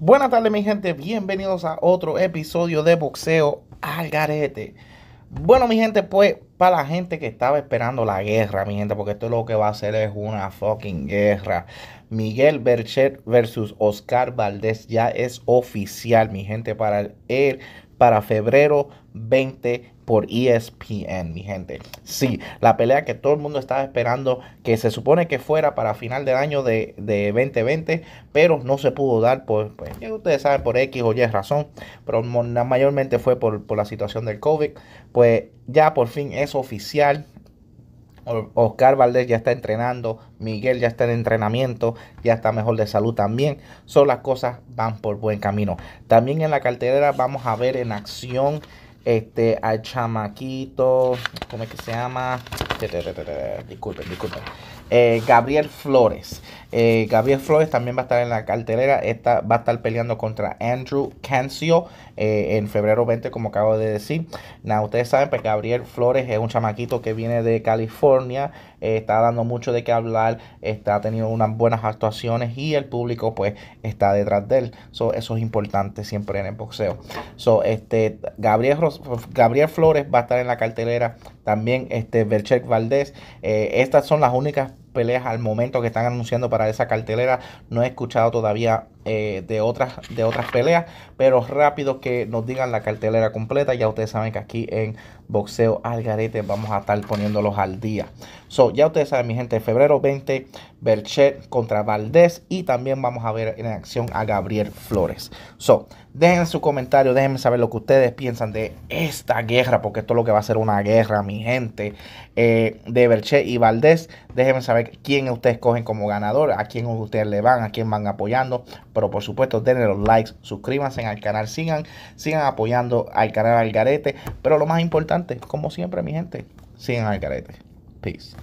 Buenas tardes mi gente, bienvenidos a otro episodio de Boxeo al Garete. Bueno mi gente, pues para la gente que estaba esperando la guerra, mi gente, porque esto lo que va a hacer es una fucking guerra. Miguel Berchet versus Oscar Valdés ya es oficial, mi gente, para el para febrero 20 por ESPN, mi gente. Sí, la pelea que todo el mundo estaba esperando, que se supone que fuera para final del año de, 2020, pero no se pudo dar, por, pues ya ustedes saben, por X o Y razón, pero mayormente fue por, por la situación del COVID. Pues ya por fin es oficial, Oscar Valdés ya está entrenando, Miguel ya está en entrenamiento, ya está mejor de salud también. Son las cosas van por buen camino. También en la cartelera vamos a ver en acción este, al chamaquito, ¿cómo es que se llama? Disculpen, disculpen. Eh, Gabriel Flores. Eh, Gabriel Flores también va a estar en la cartelera. Esta, va a estar peleando contra Andrew Cancio eh, en febrero 20, como acabo de decir. Now, ustedes saben, pues Gabriel Flores es un chamaquito que viene de California. está dando mucho de qué hablar. Está teniendo unas buenas actuaciones y el público, pues, está detrás de él. So, eso es importante siempre en el boxeo. So, este, Gabriel, Gabriel Flores va a estar en la cartelera. También este, Berchek Valdés. estas son las únicas peleas al momento que están anunciando para esa cartelera. No he escuchado todavía eh, de, otras, de otras peleas, pero rápido que nos digan la cartelera completa. Ya ustedes saben que aquí en Boxeo Algarete vamos a estar poniéndolos al día. So, ya ustedes saben, mi gente, febrero 20, Berchet contra Valdés y también vamos a ver en acción a Gabriel Flores. So, dejen su comentario, déjenme saber lo que ustedes piensan de esta guerra, porque esto es lo que va a ser una guerra, mi gente, eh, de Berchet y Valdés. Déjenme saber quién ustedes cogen como ganador, a quién ustedes le van, a quién van apoyando. Pero por supuesto, denle los likes, suscríbanse al canal, sigan, sigan apoyando al canal Algarete. Pero lo más importante, como siempre, mi gente, sigan Algarete. Peace.